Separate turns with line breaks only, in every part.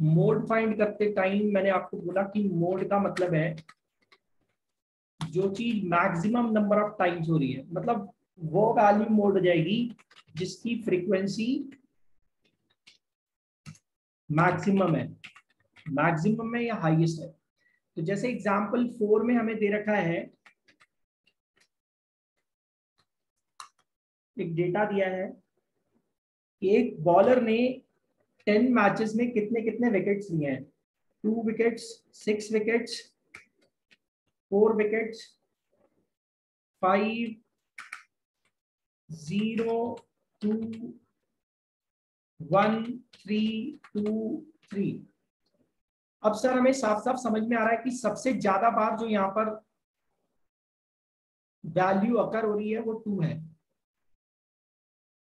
Mode find करते time मैंने आपको बोला कि मोड का मतलब है जो चीज़ मैक्सिमम नंबर ऑफ़ टाइम्स हो रही है मतलब वो वैल्यू मोड हो जाएगी जिसकी फ्रीक्वेंसी मैक्सिमम है। मैक्सिमम है या हाईएस्ट है। तो जैसे एग्जांपल फोर में हमें दे रखा है, एक डेटा दिया है, एक बॉलर ने टेन मैचेस में कितने कितने विकेट्स लिए हैं? Two wickets six wickets four wickets five zero two one three two three अब सर, हमें साफ़ साफ़ समझ में आ रहा है कि सबसे ज़्यादा बार जो यहाँ पर वैल्यू अकर हो रही है, वो टू है।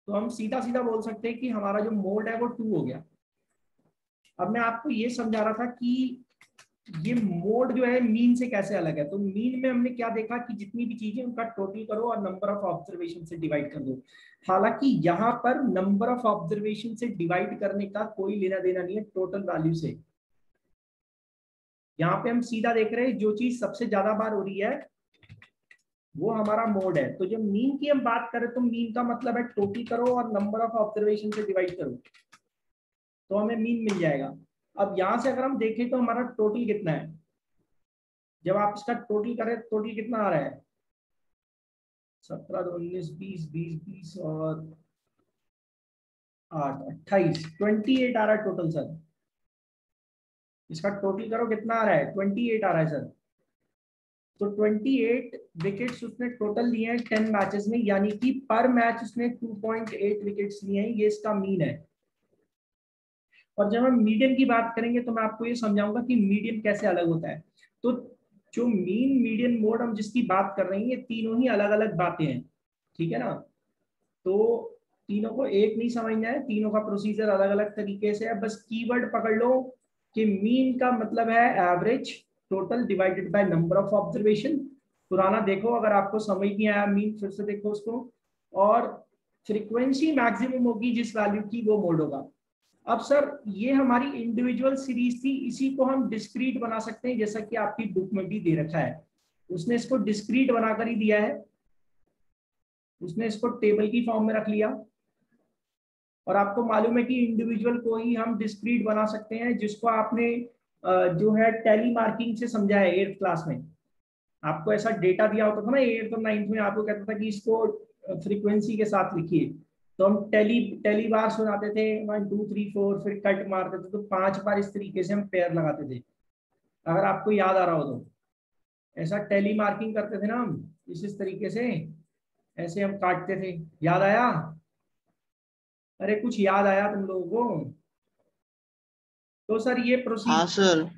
तो हम सीधा सीधा बोल सकते हैं कि हमारा जो मोड है, वो टू हो गया। अब मैं आपको ये समझा रहा था कि ये मोड जो है मीन से कैसे अलग है? तो मीन में हमने क्या देखा कि जितनी भी चीज़ें उनका टोटल करो और नंबर ऑफ़ ऑब्जर्वेशन से डिवाइड कर दो। हालाँकि यहाँ पर नंबर ऑफ़ ऑब्जर्वेशन से डिवाइड करने का कोई लेना देना नहीं है टोटल वैल्यू से। यहाँ पे हम सीधा देख रहे हैं, जो चीज़ सबसे ज़्यादा बार हो रही है, वो हमारा मोड है। तो जब मीन की हम बात करें तो मीन का मतलब है टोटल करो और नंबर ऑफ़ ऑब्जर्वेशन से डिवाइड करो। तो हमें मीन मिल जाएगा। अब यहाँ से अगर हम देखें तो हमारा टोटल कितना है? जब आप इसका टोटल करें टोटल कितना आ रहा है? सत्रह, उन्नीस, बीस बीस बीस और आठ, अट्ठाईस। ट्वेंटी एट आ रहा है टोटल सर इसका टोटल करो, कितना आ रहा है? ट्वेंटी एट आ रहा है सर तो 28 विकेट्स उसने टोटल लिए हैं टेन मैचेस में, यानी कि पर मैच उसने 2.8 विकेट्स लिए हैं, ये इसका मीन है। और जब हम मीडियम की बात करेंगे तो मैं आपको ये समझाऊँगा कि मीडियम कैसे अलग होता है। तो जो मीन मीडियम मोड हम जिसकी बात कर रहे हैं, ये तीनों ही अलग अलग बातें हैं, ठीक है ना? तो तीनों को एक नहीं समझना है, तीनों का प्रोसीजर अलग अलग तरीके से है। बस कीवर्ड पकड़ लो कि मीन का मतलब है average total divided by number of observation पुराना देखो, अगर आपको समझ नहीं आया मीन फिर से देखो उसको। और फ्रीक्वेंसी मैक्सिमम होगी जिस वैल्यू की, वो मोड होगा। अब सर, ये हमारी इंडिविजुअल सीरीज़ थी, इसी को हम डिस्क्रीट बना सकते हैं, जैसा कि आपकी बुक में भी दे रखा है। उसने इसको डिस्क्रीट बनाकर ही दिया है। उसने इसको टेबल की फॉर्म में रख लिया। और आपको मालूम है कि इंडिविजुअल को ही हम डिस्क्रीट बना सकते हैं, जिसको आपने जो है टेली मार्किंग से समझा है एट्थ क्लास में। आपको ऐसा डेटा दिया होता था ना एट्थ और नाइन्थ में, आपको कहता था कि इसको फ्रीक्वेंसी के साथ लिखिए। तो हम टेली टेली बार सुनाते थे वन टू थ्री फोर फिर कट मारते थे तो पाँच बार इस तरीके से हम पैर लगाते थे। अगर आपको याद आ रहा हो तो। ऐसा टेली मार्किंग करते थे ना हम इस इस तरीके से ऐसे हम काटते थे। याद आया? अरे कुछ याद आया तुम लोगों को? तो सर ये प्रोसीजर हाँ सर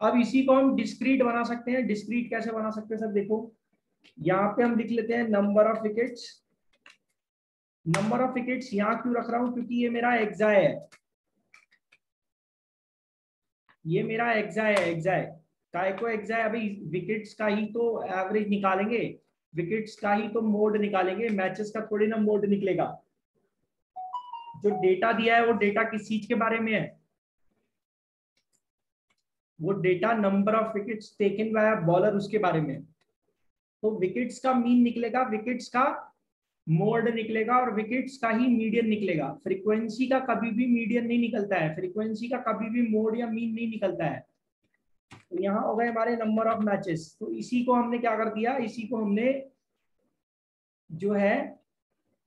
अब इसी को हम डिस्क्रीट बना सकते हैं। डिस्क्रीट कैसे बना सकते हैं सर देखो। यहाँ पे हम लिख लेते हैं number of wickets number of wickets यहाँ क्यों रख रहा हूँ? क्योंकि ये मेरा एग्जाय है। ये मेरा एग्जाय है एग्जाय काय को एग्जाय अभी विकेट्स का ही तो एवरेज निकालेंगे। विकेट्स का ही तो मोड निकालेंगे। मैचेस का थोड़ी ना मोड निकलेगा। जो डेटा दिया है, वो डेटा किस चीज़ के बारे में है? वो data number of wickets taken by bowler उसके बारे में तो विकेट्स का मीन निकलेगा। विकेट्स का मोड निकलेगा और विकेट्स का ही मीडियन निकलेगा। फ्रीक्वेंसी का कभी भी मीडियन नहीं निकलता है। फ्रीक्वेंसी का कभी भी मोड या मीन नहीं निकलता है। तो यहाँ हो गए हमारे नंबर ऑफ़ मैचेस तो इसी को हमने क्या कर दिया? इसी को हमने जो है,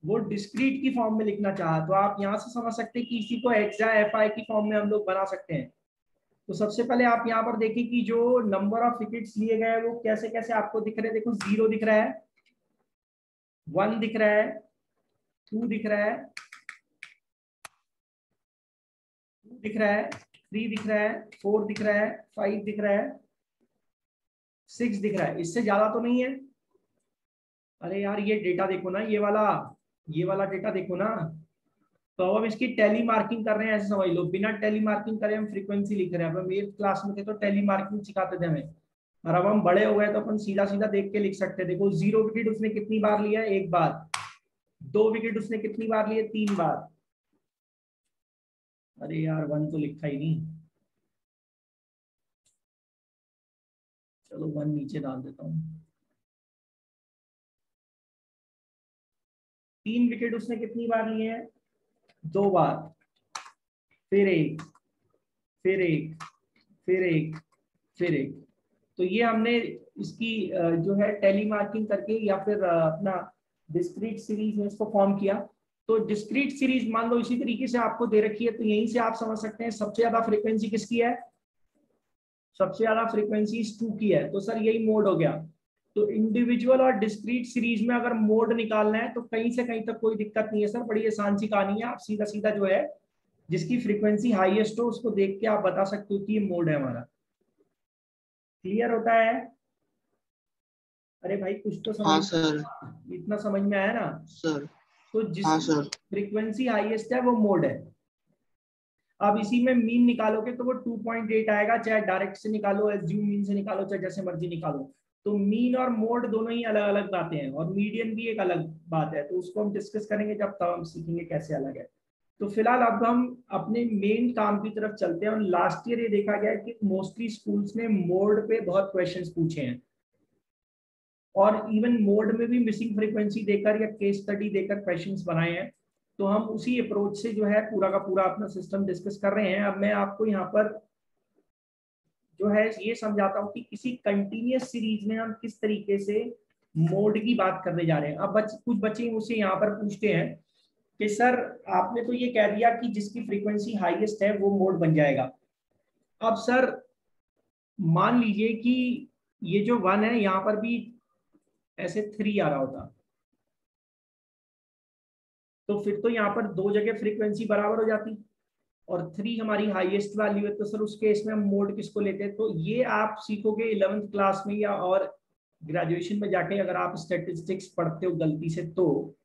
वो डिस्क्रीट की फॉर्म में लिखना चाहा। तो आप यहाँ से समझ सकते हैं कि इसी को एक्सा एफ़ आई की फॉर्म में हम लोग बना सकते हैं। तो सबसे पहले आप यहाँ पर देखिए कि जो नंबर ऑफ़ विकेट्स लिए गए वो कैसे कैसे आपको दिख रहे हैं। देखो ज़ीरो दिख रहा है। वन दिख रहा है, टू दिख रहा है, टू दिख रहा है, थ्री दिख रहा है, फोर दिख रहा है, फाइव दिख रहा है, सिक्स दिख रहा है। इससे ज़्यादा तो नहीं है। अरे यार, ये डेटा देखो ना, ये वाला ये वाला डेटा देखो ना। तो अब हम इसकी टेली मार्किंग कर रहे हैं, ऐसे समझ लो। बिना टेली मार्किंग करे हम फ्रीक्वेंसी लिख रहे हैं। अब हम क्लास में थे तो टेली मार्किंग सिखाते थे हमें। और अब हम बड़े हो गए तो अपन सीधा सीधा देख के लिख सकते हैं। देखो ज़ीरो विकेट उसने कितनी बार लिया एक बार। दो विकेट उसने कितनी बार लिए तीन बार। अरे यार वन तो लिखा ही नहीं। चलो वन नीचे डाल देता हूँ। तीन विकेट उसने कितनी बार लिए हैं? दो बार। फिर एक। फिर एक। फिर एक। फिर एक। तो ये हमने इसकी जो है टेली मार्किंग करके या फिर अपना डिस्क्रीट सीरीज़ में इसको फॉर्म किया। तो डिस्क्रीट सीरीज़ मान लो इसी तरीके से आपको दे रखी है तो यहीं से आप समझ सकते हैं सबसे ज़्यादा फ्रीक्वेंसी किसकी है? सबसे ज़्यादा फ्रीक्वेंसी टू की है। तो सर यही मोड हो गया। तो इंडिविजुअल और डिस्क्रीट सीरीज़ में अगर मोड निकालना है तो कहीं से कहीं तक कोई दिक्कत नहीं है सर। बड़ी आसान सी कहानी है। आप सीधा सीधा जो है, जिसकी फ्रीक्वेंसी हाईएस्ट हो, उसको देख के आप बता सकते हो कि ये मोड है हमारा। क्लियर होता है? अरे भाई कुछ तो समझ
हाँ सर
इतना समझ में आया ना?
सर
तो जिस
हाँ सर
फ्रीक्वेंसी हाईएस्ट है वो मोड है। अब इसी में मीन निकालोगे तो वो 2.8 आएगा चाहे डायरेक्ट से निकालो एज्यूम मीन से निकालो चाहे जैसे मर्ज़ी निकालो। तो मीन और मोड दोनों ही अलग अलग बातें हैं और मीडियन भी एक अलग बात है। तो उसको हम डिस्कस करेंगे जब तब हम सीखेंगे कैसे अलग है। तो फ़िलहाल अब हम अपने मेन काम की तरफ़ चलते हैं और लास्ट ईयर ये देखा गया कि मोस्टली स्कूल्स ने मोड पे बहुत क्वेश्चंस पूछे हैं। और इवन मोड में भी मिसिंग फ्रीक्वेंसी देकर या केस स्टडी देकर क्वेश्चंस बनाए हैं। तो हम उसी अप्रोच से जो है पूरा का पूरा अपना सिस्टम डिस्कस कर रहे हैं। अब मैं आपको यहाँ पर जो है ये समझाता हूँ कि किसी कंटिन्यूस सीरीज़ में हम किस तरीके से मोड की बात करने जा रहे हैं। अब बच, कुछ बच्चे मुझसे यहाँ पर पूछते हैं कि सर, आपने तो ये कह दिया कि जिसकी फ्रीक्वेंसी हाईएस्ट है, वो मोड बन जाएगा। अब सर, मान लीजिए कि ये जो वन है, यहाँ पर भी ऐसे थ्री आ रहा होता। तो फिर तो यहाँ पर दो जगह फ्रीक्वेंसी बराबर हो जाती। और थ्री हमारी हाईएस्ट वैल्यू है तो सर उस केस में हम मोड किसको लेते हैं? तो ये आप सीखोगे इलेवेंथ क्लास में या और ग्रेजुएशन में जाके अगर आप स्टेटिस्टिक्स पढ़ते हो गलती से तो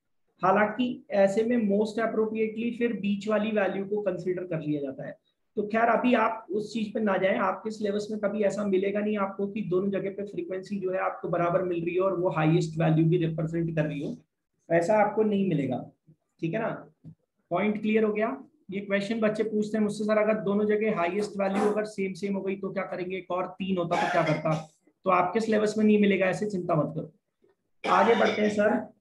हालाँकि ऐसे में मोस्ट अप्रोप्रिएटली फिर बीच वाली वैल्यू को कंसीडर कर लिया जाता है। तो खैर, अभी आप उस चीज़ पे ना जाएँ। आपके सिलेबस में कभी ऐसा मिलेगा नहीं आपको कि दोनों जगह पे फ्रीक्वेंसी जो है आपको बराबर मिल रही है और वो हाईएस्ट वैल्यू भी रिप्रेजेंट कर रही हो। ऐसा आपको नहीं मिलेगा। ठीक है ना? पॉइंट क्लियर हो गया? ये क्वेश्चन बच्चे पूछते हैं मुझसे, सर, अगर दोनों जगह हाईएस्ट वैल्यू अगर सेम सेम हो गई तो क्या करेंगे? एक और तीन होता तो क्या करता? तो आपके सिलेबस में नहीं मिलेगा, ऐसे चिंता मत करो। आगे बढ़ते हैं, सर।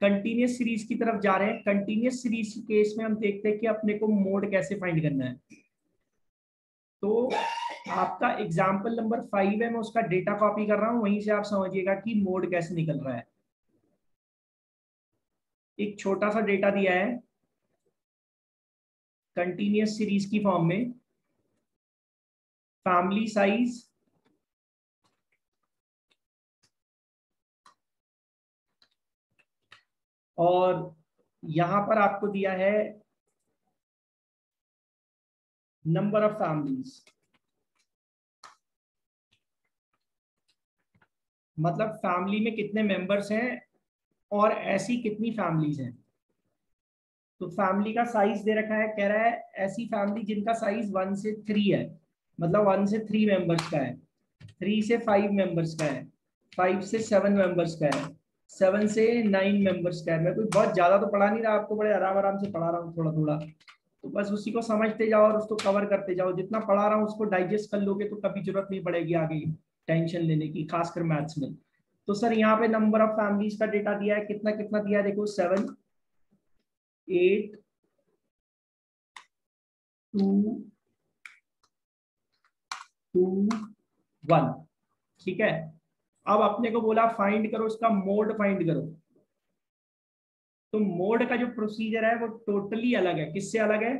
कंटिन्यूस सीरीज़ की तरफ़ जा रहे हैं। कंटिन्यूस सीरीज़ केस में हम देखते हैं कि अपने को मोड कैसे फाइंड करना है। तो आपका एग्ज़ाम्पल नंबर फाइव है, मैं उसका डेटा कॉपी कर रहा हूँ। वहीं से आप समझिएगा कि मोड कैसे निकल रहा है। एक छोटा सा डेटा दिया है। कंटिन्यूस सीरीज़ की फॉर्म में। फैमिली साइज़ और यहाँ पर आपको दिया है नंबर ऑफ़ फैमिलीज़ मतलब फैमिली में कितने मेंबर्स हैं और ऐसी कितनी फैमिलीज़ हैं? तो फैमिली का साइज़ दे रखा है, कह रहा है ऐसी फैमिली जिनका साइज़ वन से थ्री है मतलब वन से थ्री मेंबर्स का है थ्री से फाइव मेंबर्स का है फाइव से सेवन मेंबर्स का है सेवन से नाइन मेंबर्स का है। मैं कोई बहुत ज़्यादा तो पढ़ा नहीं रहा, आपको बड़े आराम आराम से पढ़ा रहा हूँ थोड़ा थोड़ा तो बस उसी को समझते जाओ और उसको कवर करते जाओ। जितना पढ़ा रहा हूँ उसको डाइजेस्ट कर लोगे तो कभी ज़रूरत नहीं पड़ेगी आगे टेंशन लेने की, खासकर मैथ्स में। तो सर यहाँ पे नंबर ऑफ़ फैमिलीज़ का डेटा दिया है। कितना कितना दिया है? देखो seven eight two two one ठीक है? अब अपने को बोला फाइंड करो इसका मोड फाइंड करो। तो मोड का जो प्रोसीजर है, वो टोटली अलग है। किससे अलग है?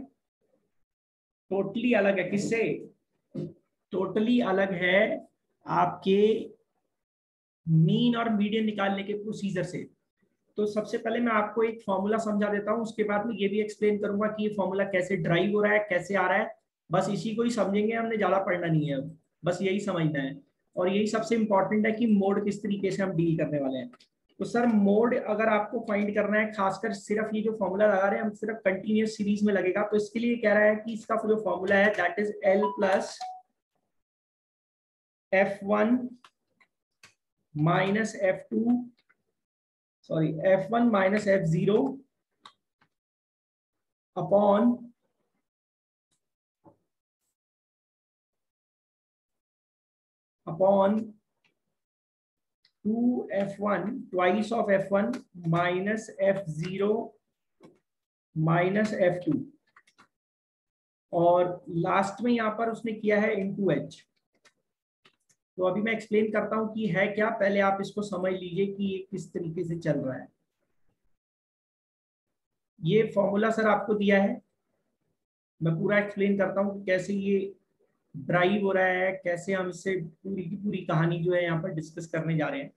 टोटली अलग है। किससे? टोटली अलग है आपके मीन और मीडियन निकालने के प्रोसीजर से। तो सबसे पहले मैं आपको एक फॉर्मूला समझा देता हूँ, उसके बाद में ये भी एक्सप्लेन करूँगा कि ये फॉर्मूला कैसे ड्राइव हो रहा है, कैसे आ रहा है। बस इसी को ही समझेंगे, हमने ज़्यादा पढ़ना नहीं है। बस यही समझना है। और यही सबसे इंपॉर्टेंट है कि मोड किस तरीके से हम डील करने वाले हैं। तो सर मोड अगर आपको फाइंड करना है, खासकर सिर्फ़ ये जो फॉर्मूला लगा रहे हैं, हम सिर्फ़ कंटिन्यूस सीरीज़ में लगेगा। तो इसके लिए कह रहा है कि इसका जो फॉर्मूला है that is L plus F one minus F two sorry F one minus F zero upon upon two F one twice of F one minus F zero minus F two और last में यहाँ पर उसने किया है इन to H तो अभी मैं एक्सप्लेन करता हूँ कि है क्या, पहले आप इसको समझ लीजिए कि ये किस तरीके से चल रहा है। ये फॉर्मूला सर आपको दिया है। मैं पूरा एक्सप्लेन करता हूँ कि कैसे ये ड्राइव हो रहा है, कैसे हम इससे पूरी की पूरी कहानी जो है यहाँ पर डिस्कस करने जा रहे हैं।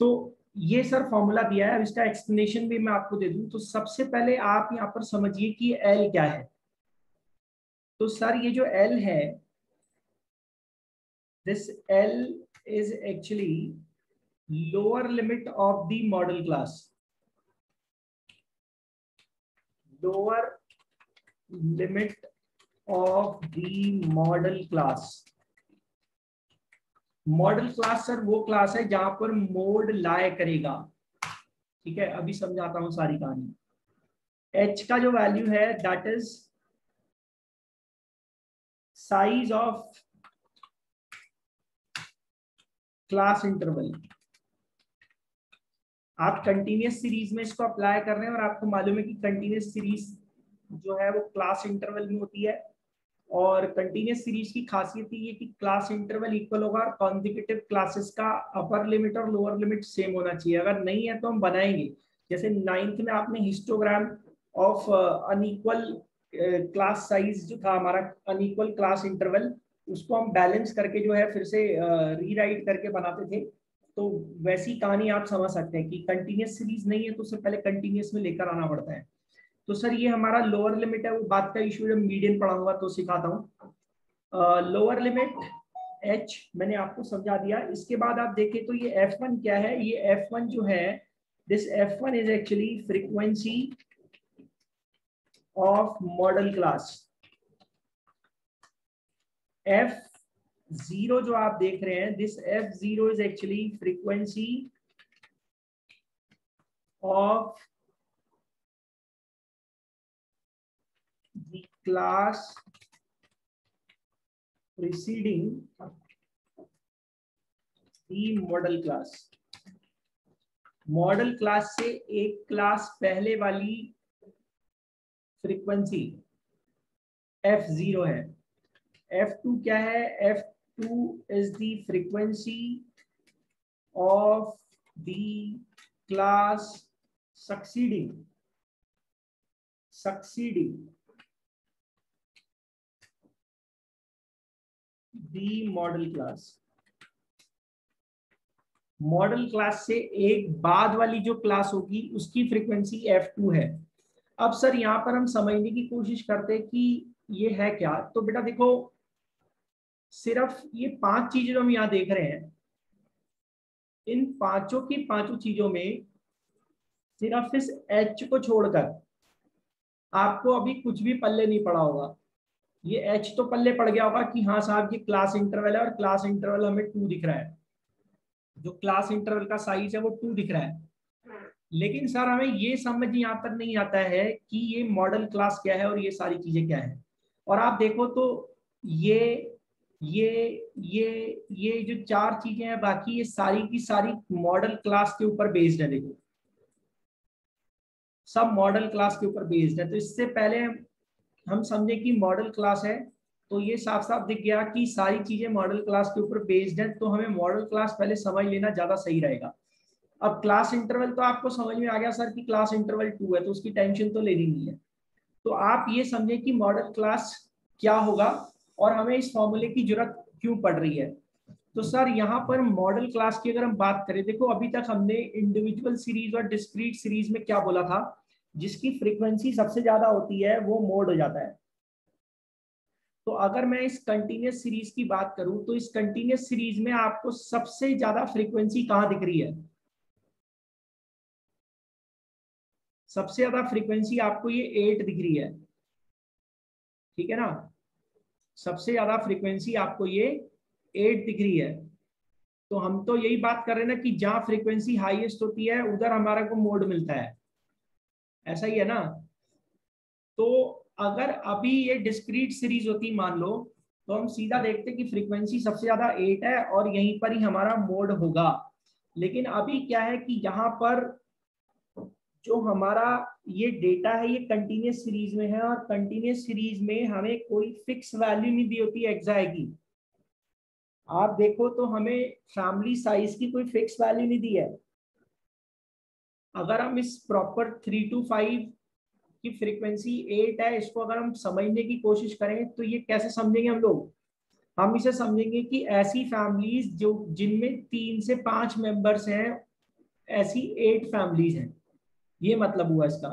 तो ये सर फॉर्मूला दिया है, अब इसका एक्सप्लेनेशन भी मैं आपको दे दूँ। तो सबसे पहले आप यहाँ पर समझिए कि एल क्या है। तो सर ये जो एल है this L is actually lower limit of the modal class lower limit of the modal class modal class sir वो क्लास है जहाँ पर मोड लाए करेगा। ठीक है? अभी समझाता हूँ सारी कहानी। एच का जो वैल्यू है that is size of class interval आप कंटिन्यूस सीरीज़ में इसको अप्लाई कर रहे हैं और आपको मालूम है कि कंटिन्यूस सीरीज़ जो है वो क्लास इंटरवल में होती है। और कंटिन्यूस सीरीज़ की खासियत ये कि क्लास इंटरवल इक्वल होगा और कॉन्जिक्यूटिव क्लासेस का अपर लिमिट और लोअर लिमिट सेम होना चाहिए। अगर नहीं है तो हम बनाएँगे। जैसे नाइन्थ में आपने histogram of unequal class size जो था हमारा अनइक्वल क्लास इंटरवल उसको हम बैलेंस करके जो है फिर से रीराइट uh, करके बनाते थे। तो वैसी कहानी आप समझ सकते हैं कि कंटिन्यूस सीरीज़ नहीं है तो उससे पहले कंटिन्यूस में लेकर आना पड़ता है। तो सर, ये हमारा लोअर लिमिट है, वो बात का इशू जब मीडियन पढ़ाऊँगा तो सिखाता हूँ। लोअर लिमिट एच मैंने आपको समझा दिया। इसके बाद आप देखें तो ये एफ़ वन क्या है? ये एफ़ वन जो है this F one is actually frequency of modal class F zero जो आप देख रहे हैं this F zero is actually frequency of class preceding the model class. Modal class से एक क्लास पहले वाली फ्रीक्वेंसी एफ़ ज़ीरो है। एफ़ टू क्या है? F two is the frequency of the class succeeding succeeding the modal class modal class से एक बाद वाली जो क्लास होगी, उसकी फ्रीक्वेंसी एफ़ टू है। अब सर यहाँ पर हम समझने की कोशिश करते हैं कि ये है क्या? तो बेटा देखो, सिर्फ़ ये पाँच चीज़ें जो हम यहाँ देख रहे हैं, इन पाँचों की पाँचों चीज़ों में सिर्फ़ इस एच को छोड़कर आपको अभी कुछ भी पल्ले नहीं पड़ा होगा। ये एच तो पल्ले पड़ गया होगा कि हाँ साहब, ये क्लास इंटरवल है और क्लास इंटरवल हमें टू दिख रहा है। जो क्लास इंटरवल का साइज़ है वो टू दिख रहा है। लेकिन सर हमें ये समझ यहाँ पर नहीं आता है कि ये मॉडल क्लास क्या है और ये सारी चीज़ें क्या है। और आप देखो तो ये ये ये ये जो चार चीज़ें हैं, बाकी ये सारी की सारी मॉडल क्लास के ऊपर बेस्ड है, देखो। सब मॉडल क्लास के ऊपर बेस्ड है। तो इससे पहले हम समझे कि मॉडल क्लास है तो ये साफ़ साफ़ दिख गया कि सारी चीज़ें मॉडल क्लास के ऊपर बेस्ड है तो हमें मॉडल क्लास पहले समझ लेना ज़्यादा सही रहेगा। अब क्लास इंटरवल तो आपको समझ में आ गया सर कि क्लास इंटरवल टू है तो उसकी टेंशन तो लेनी नहीं है। तो आप ये समझे कि मॉडल क्लास क्या होगा और हमें इस फॉर्मूले की ज़रूरत क्यों पड़ रही है। तो सर यहाँ पर मॉडल क्लास की अगर हम बात करें, देखो अभी तक हमने इंडिविजुअल सीरीज़ और डिस्क्रीट सीरीज़ में क्या बोला था? जिसकी फ्रीक्वेंसी सबसे ज़्यादा होती है, वो मोड हो जाता है। तो अगर मैं इस कंटिन्यूस सीरीज़ की बात करूँ तो इस कंटिन्यूस सीरीज़ में आपको सबसे ज़्यादा फ्रीक्वेंसी कहाँ दिख रही है? सबसे ज़्यादा फ्रीक्वेंसी आपको ये एट दिख रही है। ठीक है ना? सबसे ज़्यादा फ्रीक्वेंसी आपको ये एट दिख रही है। तो हम तो यही बात कर रहे हैं ना कि जहाँ फ्रीक्वेंसी हाईएस्ट होती है, उधर हमारा को मोड मिलता है। ऐसा ही है ना? तो अगर अभी ये डिस्क्रीट सीरीज़ होती, मान लो तो हम सीधा देखते कि फ्रीक्वेंसी सबसे ज़्यादा एट है और यहीं पर ही हमारा मोड होगा। लेकिन अभी क्या है कि यहाँ पर जो हमारा ये डेटा है, ये कंटिन्यूस सीरीज़ में है और कंटिन्यूस सीरीज़ में हमें कोई फिक्स वैल्यू नहीं दी होती एक्साई की आप देखो तो हमें फैमिली साइज़ की कोई फिक्स वैल्यू नहीं दी है। अगर हम इस प्रॉपर थ्री टू फाइव की फ्रीक्वेंसी एट है, इसको अगर हम समझने की कोशिश करें तो ये कैसे समझेंगे हम लोग? हम इसे समझेंगे कि ऐसी फैमिलीज़ जो, जिनमें तीन से पाँच मेंबर्स हैं, ऐसी एट फैमिलीज़ हैं। ये मतलब हुआ इसका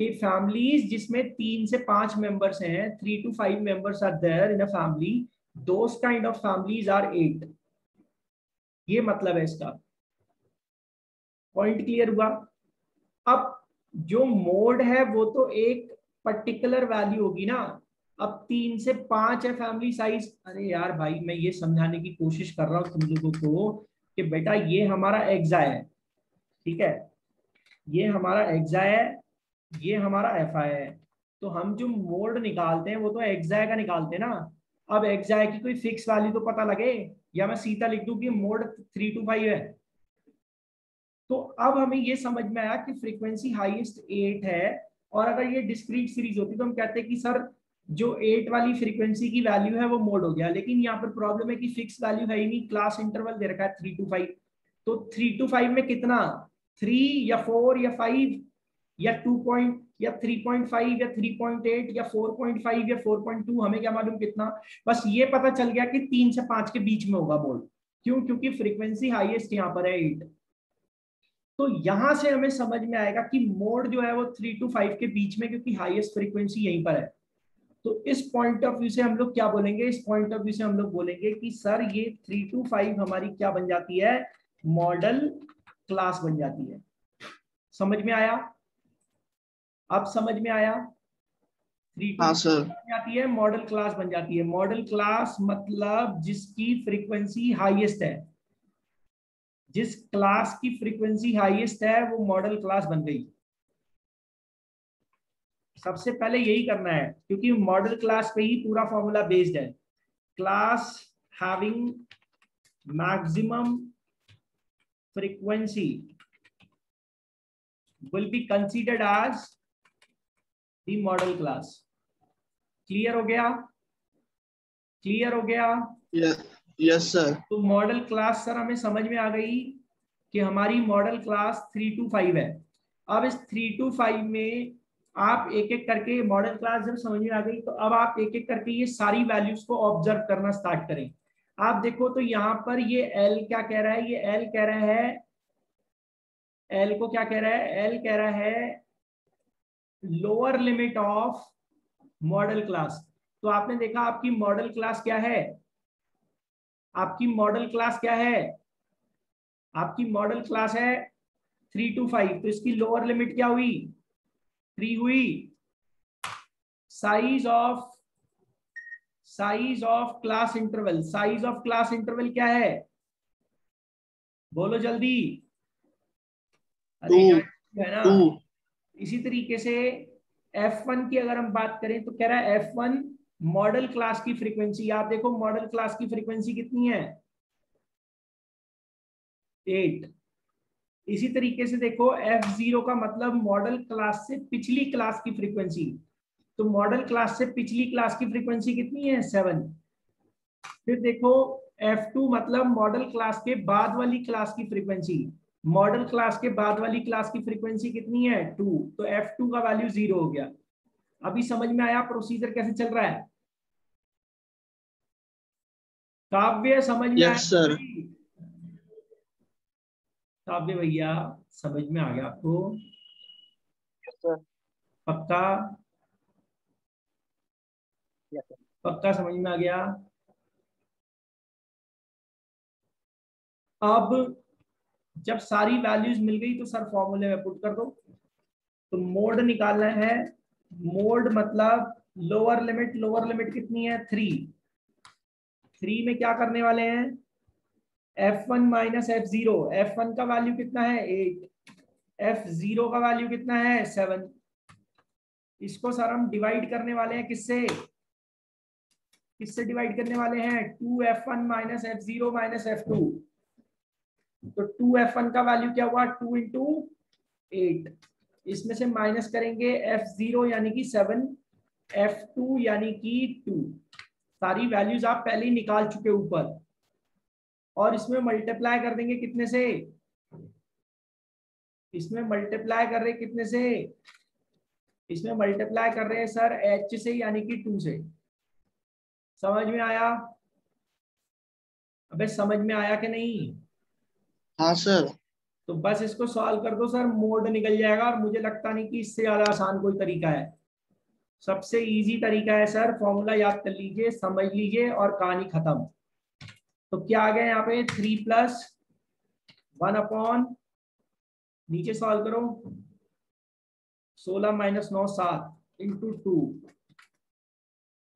कि फैमिलीज़ जिसमें तीन से पाँच मेंबर्स हैं three two five members are there in a family those kind of families are eight ये मतलब है इसका। पॉइंट क्लियर हुआ? अब जो मोड है, वो तो एक पर्टिकुलर वैल्यू होगी ना। अब तीन से पाँच है फैमिली साइज़ अरे यार भाई, मैं ये समझाने की कोशिश कर रहा हूँ तुम लोगों को कि बेटा ये हमारा एग्जा है। ठीक है? ये हमारा एग्जा है, ये हमारा एफ़ आई है। तो हम जो मोड निकालते हैं, वो तो एग्जाय का निकालते हैं ना। अब एग्जाय की कोई फिक्स वैल्यू तो पता लगे? या मैं सीधा लिख दू कि मोड थ्री टू फाइव है? तो अब हमें ये समझ में आया कि फ्रीक्वेंसी हाईएस्ट एट है, और अगर ये डिस्क्रीट सीरीज़ होती तो हम कहते हैं कि सर जो एट वाली फ्रीक्वेंसी की वैल्यू है वो मोड हो गया। लेकिन यहाँ पर प्रॉब्लम है कि फिक्स वैल्यू है ही नहीं क्लास इंटरवल दे रखा है थ्री टू फाइव तो थ्री टू फाइव में कितना? थ्री या फोर या फाइव या टू पॉइंट या थ्री पॉइंट फाइव या थ्री पॉइंट एट या फोर पॉइंट फाइव या फोर पॉइंट टू हमें क्या मालूम कितना? बस ये पता चल गया कि तीन से पाँच के बीच में होगा बोल क्यों? क्योंकि फ्रीक्वेंसी हाईएस्ट यहाँ पर है एट तो यहाँ से हमें समझ में आएगा कि मोड जो है वो थ्री टू फाइव के बीच में क्योंकि हाईएस्ट फ्रीक्वेंसी यहीं पर है। तो इस पॉइंट ऑफ़ व्यू से हम लोग क्या बोलेंगे? इस पॉइंट ऑफ़ व्यू से हम लोग बोलेंगे कि सर ये थ्री टू फाइव हमारी क्या बन जाती है? मॉडल क्लास बन जाती है। समझ में आया? अब समझ में आया? थ्री टू
हाँ
जाती है मॉडल क्लास बन जाती है। मॉडल क्लास मतलब जिसकी फ्रीक्वेंसी हाईएस्ट है। जिस क्लास की फ्रीक्वेंसी हाईएस्ट है, वो मॉडल क्लास बन गई। सबसे पहले यही करना है, क्योंकि मॉडल क्लास पे ही पूरा फॉर्मूला बेस्ड है। Class having maximum frequency will be considered as modal class clear हो गया? क्लियर हो गया?
यस सर
तो मॉडल क्लास सर हमें समझ में आ गई कि हमारी modal class three two five है। अब इस थ्री टू फाइव में आप एक एक करके मॉडल क्लास जब समझ में आ गई तो अब आप एक एक करके ये सारी वैल्यूज़ को ऑब्ज़र्व करना स्टार्ट करें। आप देखो तो यहाँ पर ये एल क्या कह रहा है? ये एल कह रहा है एल को क्या कह रहा है? एल कह रहा है lower limit of modal class तो आपने देखा आपकी मॉडल क्लास क्या है? आपकी मॉडल क्लास क्या है? आपकी मॉडल क्लास है थ्री टू फाइव तो इसकी लोअर लिमिट क्या हुई? थ्री हुई. Size of size of class interval size of class interval क्या है? बोलो जल्दी। अरे है ना? इसी तरीके से F1 की अगर हम बात करें तो कह रहा है F1 मॉडल क्लास की फ्रीक्वेंसी आप देखो मॉडल क्लास की फ्रीक्वेंसी कितनी है? एट। इसी तरीके से देखो एफ़ ज़ीरो का मतलब मॉडल क्लास से पिछली क्लास की फ्रीक्वेंसी। तो मॉडल क्लास से पिछली क्लास की फ्रीक्वेंसी कितनी है? सेवन। फिर देखो एफ़ टू मतलब मॉडल क्लास के बाद वाली क्लास की फ्रीक्वेंसी। मॉडल क्लास के बाद वाली क्लास की फ्रीक्वेंसी कितनी है? टू। तो एफ़ टू का वैल्यू ज़ीरो हो गया। अभी समझ में आया प्रोसीजर कैसे चल रहा है? काव्य समझ में
yes, आया
काव्य भैया समझ में आ गया आपको?
Yes,
पक्का?
Yes,
पक्का समझ में आ गया? अब जब सारी वैल्यूज़ मिल गई तो सर फॉर्मूले में पुट कर दो। तो मोड निकालना है। मोड मतलब लोअर लिमिट लोअर लिमिट कितनी है? थ्री थ्री में क्या करने वाले हैं? F one minus F zero F one का वैल्यू कितना है? एट एफ़ ज़ीरो का वैल्यू कितना है? सेवन इसको सर हम डिवाइड करने वाले हैं किससे? किससे डिवाइड करने वाले हैं? Two F one minus F zero minus F two तो टू एफ़ वन का वैल्यू क्या हुआ? टू इंटू एट इसमें से माइनस करेंगे एफ़ ज़ीरो यानी कि सेवन एफ़ टू यानी कि टू सारी वैल्यूज़ आप पहले ही निकाल चुके ऊपर। और इसमें मल्टीप्लाई कर देंगे कितने से? इसमें मल्टीप्लाई कर रहे कितने से? इसमें मल्टीप्लाई कर रहे हैं सर एच से यानी कि टू से। समझ में आया? अबे समझ में आया कि नहीं?
हाँ सर।
तो बस इसको सॉल्व कर दो सर। मोड निकल जाएगा और मुझे लगता नहीं कि इससे ज़्यादा आसान कोई तरीका है। सबसे इजी तरीका है सर फॉर्मूला याद कर लीजिए समझ लीजिए और कहानी खत्म। तो क्या आ गया यहाँ पे? थ्री प्लस वन अपॉन नीचे सॉल्व करो। सोलह माइनस नौ सात इंटू टू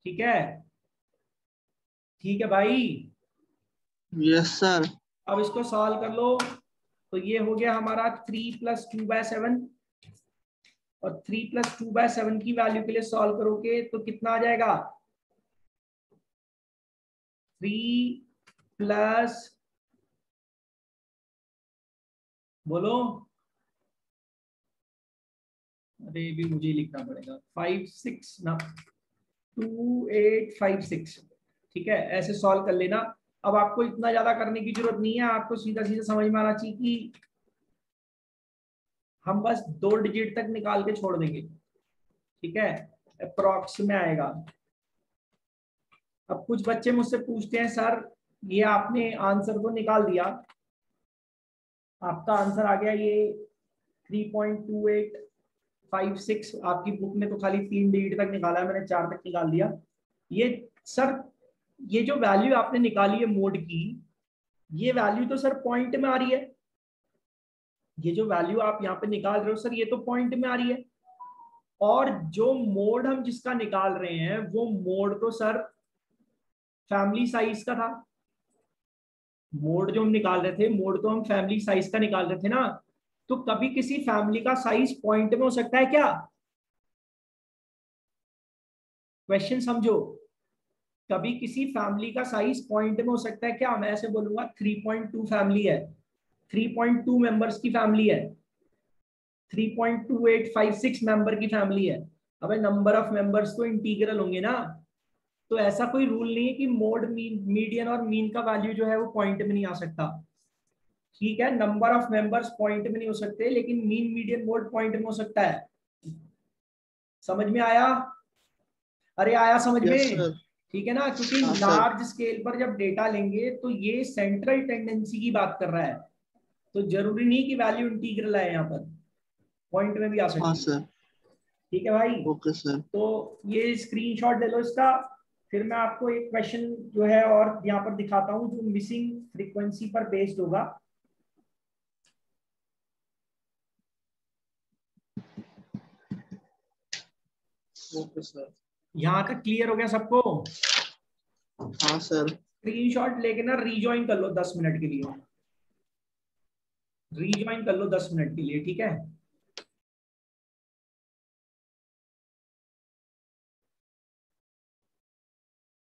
ठीक है? ठीक है भाई?
यस सर
अब इसको सॉल्व कर लो। तो ये हो गया हमारा three plus two by seven और three plus two by seven की वैल्यू के लिए सॉल्व करोगे तो कितना आ जाएगा? थ्री प्लस बोलो। अरे भी मुझे लिखना पड़ेगा। फाइव सिक्स ना। टू एट फाइव सिक्स ठीक है, ऐसे सॉल्व कर लेना। अब आपको इतना ज़्यादा करने की ज़रूरत नहीं है। आपको सीधा सीधा समझ में आना चाहिए कि हम बस दो डिजिट तक निकाल के छोड़ देंगे। ठीक है? अप्रोक्स में आएगा। अब कुछ बच्चे मुझसे पूछते हैं, सर, ये आपने आंसर को निकाल दिया। आपका आंसर आ गया ये three point two eight five six आपकी बुक में तो खाली तीन डिजिट तक निकाला है, मैंने चार तक निकाल दिया। ये, सर, ये जो वैल्यू आपने निकाली है मोड की, ये वैल्यू तो सर पॉइंट में आ रही है। ये जो वैल्यू आप यहाँ पे निकाल रहे हो सर ये तो पॉइंट में आ रही है। और जो मोड हम जिसका निकाल रहे हैं, वो मोड तो सर फैमिली साइज़ का था। मोड जो हम निकाल रहे थे मोड तो हम फैमिली साइज़ का निकाल रहे थे ना। तो कभी किसी फैमिली का साइज़ पॉइंट में हो सकता है क्या? क्वेश्चन समझो। कभी किसी फैमिली का साइज़ पॉइंट में हो सकता है क्या? मैं ऐसे बोलूँगा 3.2 फैमिली है। 3.2 मेंबर्स की फैमिली है. 3.2856 मेंबर की फैमिली है. अब नंबर ऑफ़ मेंबर्स तो इंटीग्रल होंगे ना. तो ऐसा कोई रूल नहीं है कि मोड मीन मीडियन और मीन का वैल्यू जो है वो पॉइंट में नहीं आ सकता. ठीक है? नंबर ऑफ़ मेंबर्स पॉइंट में नहीं हो सकते लेकिन मीन मीडियन मोड पॉइंट में हो सकता है. समझ में आया? अरे आया समझ
यस
में ठीक है ना? क्योंकि
हाँ,
लार्ज स्केल पर जब डेटा लेंगे तो ये सेंट्रल टेंडेंसी की बात कर रहा है. तो ज़रूरी नहीं कि वैल्यू इंटीग्रल है यहाँ पर। पॉइंट में भी आ सकती
हाँ
है। ठीक है भाई?
ओके सर
तो ये स्क्रीनशॉट ले लो इसका। फिर मैं आपको एक क्वेश्चन जो है और यहाँ पर दिखाता हूँ जो मिसिंग फ्रीक्वेंसी पर बेस्ड होगा।
सर
यहाँ का क्लियर हो गया सबको?
हाँ सर
स्क्रीनशॉट लेके ना रीजॉइन कर लो दस मिनट के लिए। रीजॉइन कर लो दस मिनट के लिए ठीक है?